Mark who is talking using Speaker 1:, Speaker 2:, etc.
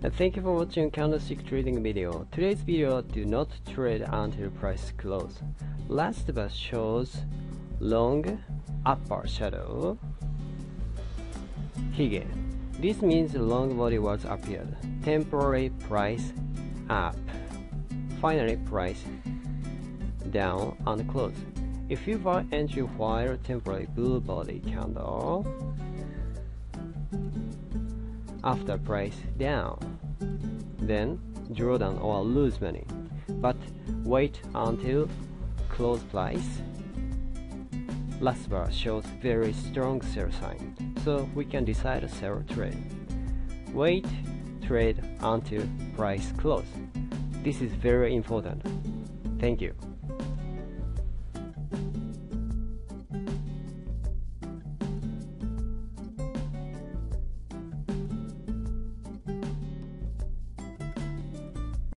Speaker 1: And thank you for watching candlestick trading video. Today's video do not trade until price close. Last bar shows long upper shadow Hige. This means long body was appeared. Temporary price up. Finally price down and close. If you buy entry while temporary blue body candle after price down. Then draw down or lose money. But wait until close price. Last bar shows very strong sell sign, so we can decide to sell trade. Wait trade until price close. This is very important. Thank you.